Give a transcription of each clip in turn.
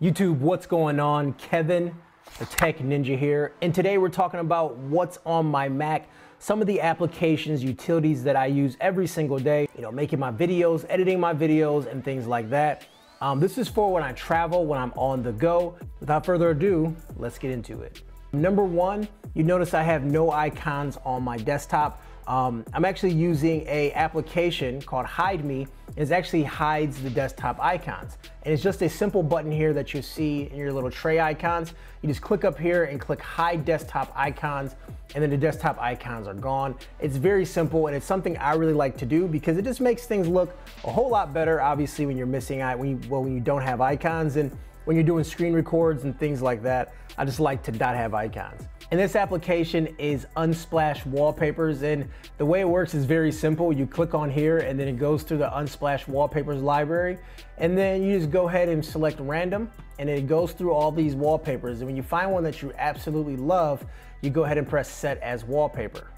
YouTube, what's going on? Kevin, the Tech Ninja here. And today we're talking about what's on my Mac, some of the applications, utilities that I use every single day, you know, making my videos, editing my videos, and things like that. Um, this is for when I travel, when I'm on the go. Without further ado, let's get into it. Number one, you notice I have no icons on my desktop. Um, I'm actually using a application called Hide Me. It actually hides the desktop icons. And it's just a simple button here that you see in your little tray icons. You just click up here and click hide desktop icons and then the desktop icons are gone. It's very simple and it's something I really like to do because it just makes things look a whole lot better obviously when you're missing when you, well, when you don't have icons and when you're doing screen records and things like that. I just like to not have icons. And this application is Unsplash Wallpapers. And the way it works is very simple. You click on here and then it goes through the Unsplash Wallpapers library. And then you just go ahead and select random and it goes through all these wallpapers. And when you find one that you absolutely love, you go ahead and press set as wallpaper.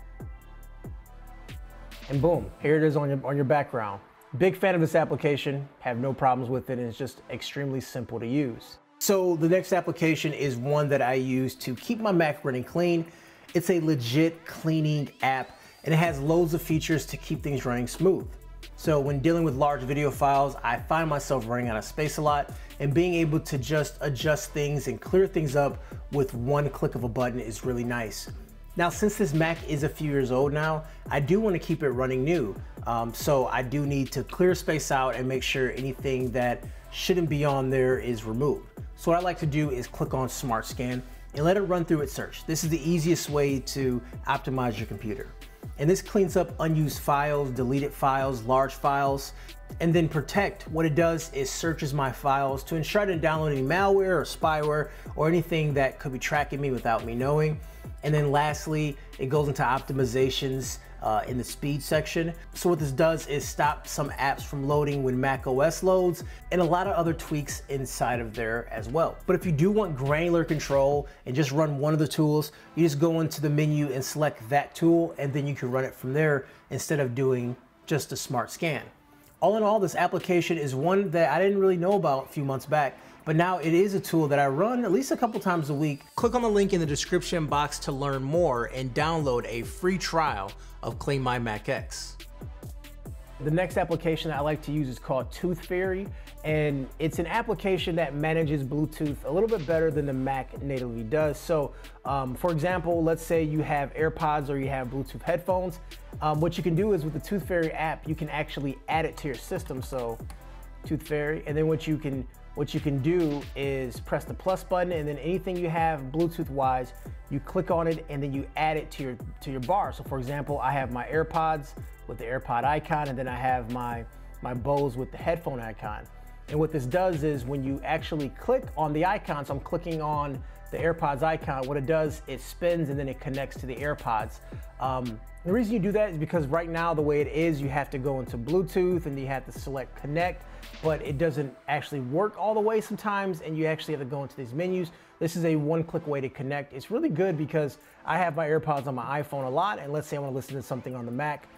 And boom, here it is on your, on your background. Big fan of this application, have no problems with it, and it's just extremely simple to use. So the next application is one that I use to keep my Mac running clean. It's a legit cleaning app and it has loads of features to keep things running smooth. So when dealing with large video files, I find myself running out of space a lot and being able to just adjust things and clear things up with one click of a button is really nice. Now, since this Mac is a few years old now, I do want to keep it running new. Um, so I do need to clear space out and make sure anything that shouldn't be on there is removed. So what I like to do is click on Smart Scan and let it run through its search. This is the easiest way to optimize your computer. And this cleans up unused files, deleted files, large files, and then Protect, what it does is searches my files to ensure I didn't download any malware or spyware or anything that could be tracking me without me knowing. And then lastly, it goes into optimizations uh, in the speed section. So what this does is stop some apps from loading when Mac OS loads and a lot of other tweaks inside of there as well. But if you do want granular control and just run one of the tools, you just go into the menu and select that tool and then you can run it from there instead of doing just a smart scan. All in all, this application is one that I didn't really know about a few months back, but now it is a tool that I run at least a couple times a week. Click on the link in the description box to learn more and download a free trial of Clean My Mac X. The next application I like to use is called Tooth Fairy, and it's an application that manages Bluetooth a little bit better than the Mac natively does. So, um, for example, let's say you have AirPods or you have Bluetooth headphones. Um, what you can do is with the Tooth Fairy app, you can actually add it to your system. So, Tooth Fairy, and then what you can what you can do is press the plus button and then anything you have Bluetooth wise, you click on it and then you add it to your to your bar. So for example, I have my AirPods with the AirPod icon and then I have my my Bose with the headphone icon. And what this does is when you actually click on the icon, so I'm clicking on the AirPods icon, what it does, it spins and then it connects to the AirPods. Um, the reason you do that is because right now the way it is, you have to go into Bluetooth and you have to select connect but it doesn't actually work all the way sometimes and you actually have to go into these menus. This is a one click way to connect. It's really good because I have my AirPods on my iPhone a lot and let's say I wanna listen to something on the Mac.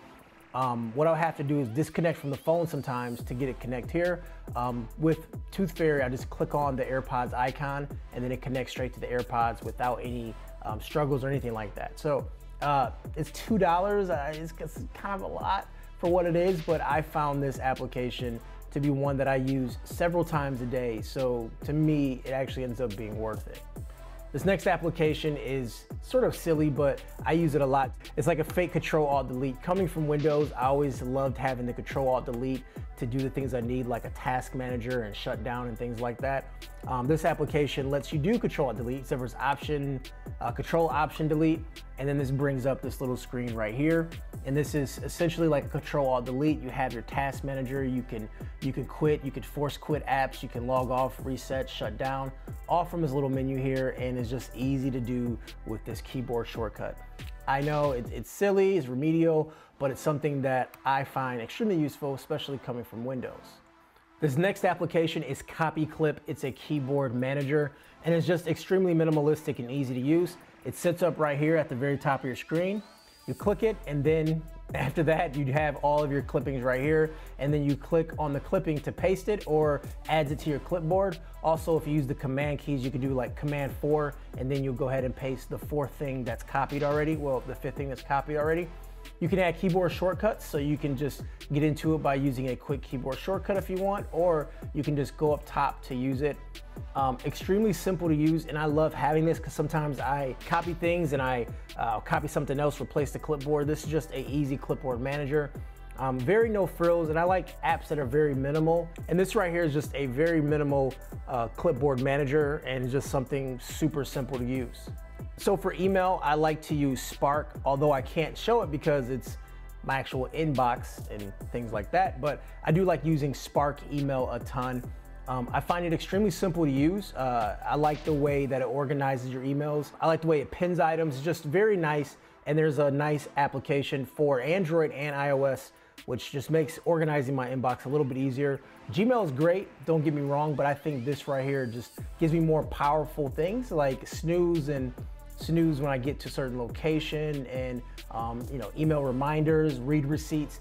Um, what I'll have to do is disconnect from the phone sometimes to get it connect here. Um, with Tooth Fairy, I just click on the AirPods icon and then it connects straight to the AirPods without any um, struggles or anything like that. So uh, it's $2, uh, it's, it's kind of a lot for what it is, but I found this application to be one that I use several times a day. So to me, it actually ends up being worth it. This next application is sort of silly, but I use it a lot. It's like a fake control alt delete. Coming from Windows, I always loved having the control alt delete to do the things I need like a task manager and shutdown and things like that. Um, this application lets you do control alt delete. So there's option, uh, control option delete, and then this brings up this little screen right here. And this is essentially like a control alt delete. You have your task manager. You can you can quit. You can force quit apps. You can log off, reset, shut down, all from this little menu here, and it's just easy to do with this keyboard shortcut. I know it, it's silly, it's remedial, but it's something that I find extremely useful, especially coming from Windows. This next application is CopyClip. It's a keyboard manager, and it's just extremely minimalistic and easy to use. It sits up right here at the very top of your screen. You click it and then after that, you'd have all of your clippings right here, and then you click on the clipping to paste it or adds it to your clipboard. Also, if you use the command keys, you can do like command four, and then you'll go ahead and paste the fourth thing that's copied already, well, the fifth thing that's copied already. You can add keyboard shortcuts, so you can just get into it by using a quick keyboard shortcut if you want, or you can just go up top to use it. Um, extremely simple to use, and I love having this because sometimes I copy things and I uh, copy something else, replace the clipboard. This is just a easy clipboard manager. Um, very no frills, and I like apps that are very minimal. And this right here is just a very minimal uh, clipboard manager and just something super simple to use. So for email, I like to use Spark, although I can't show it because it's my actual inbox and things like that. But I do like using Spark email a ton. Um, I find it extremely simple to use. Uh, I like the way that it organizes your emails. I like the way it pins items, it's just very nice. And there's a nice application for Android and iOS, which just makes organizing my inbox a little bit easier. Gmail is great, don't get me wrong, but I think this right here just gives me more powerful things like snooze and snooze when I get to certain location and um, you know email reminders, read receipts.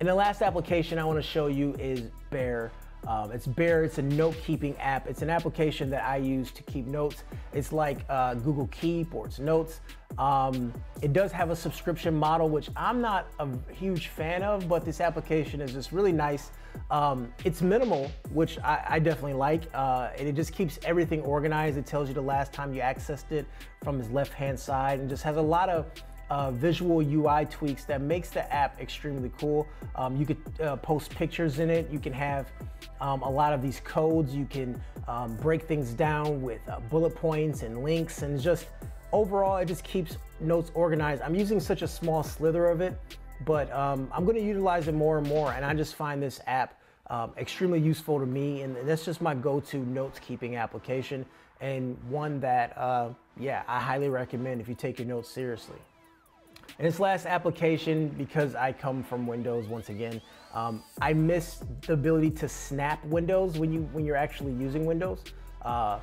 And the last application I want to show you is Bear. Um, it's Bear, it's a note keeping app. It's an application that I use to keep notes. It's like uh, Google Keep or it's Notes. Um, it does have a subscription model, which I'm not a huge fan of, but this application is just really nice. Um, it's minimal, which I, I definitely like, uh, and it just keeps everything organized. It tells you the last time you accessed it from his left hand side and just has a lot of uh, visual UI tweaks that makes the app extremely cool. Um, you could uh, post pictures in it. You can have um, a lot of these codes. You can um, break things down with uh, bullet points and links and just overall, it just keeps notes organized. I'm using such a small slither of it, but um, I'm gonna utilize it more and more. And I just find this app um, extremely useful to me. And that's just my go-to notes keeping application and one that, uh, yeah, I highly recommend if you take your notes seriously. And this last application, because I come from Windows once again, um, I miss the ability to snap windows when you when you're actually using Windows. Uh,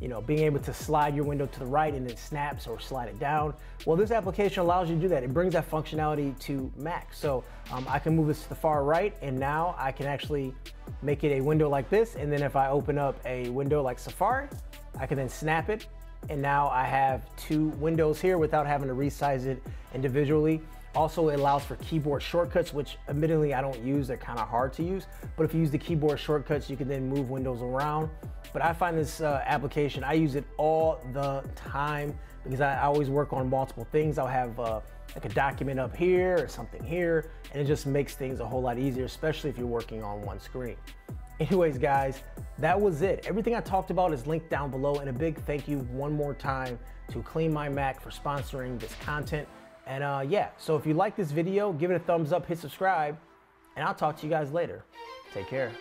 you know, being able to slide your window to the right and it snaps or slide it down. Well, this application allows you to do that. It brings that functionality to Mac. So um, I can move this to the far right and now I can actually make it a window like this. And then if I open up a window like Safari, I can then snap it and now I have two windows here without having to resize it individually. Also, it allows for keyboard shortcuts, which admittedly I don't use. They're kind of hard to use. But if you use the keyboard shortcuts, you can then move windows around. But I find this uh, application, I use it all the time because I always work on multiple things. I'll have uh, like a document up here or something here, and it just makes things a whole lot easier, especially if you're working on one screen. Anyways, guys, that was it. Everything I talked about is linked down below, and a big thank you one more time to Clean My Mac for sponsoring this content. And uh, yeah, so if you like this video, give it a thumbs up, hit subscribe, and I'll talk to you guys later. Take care.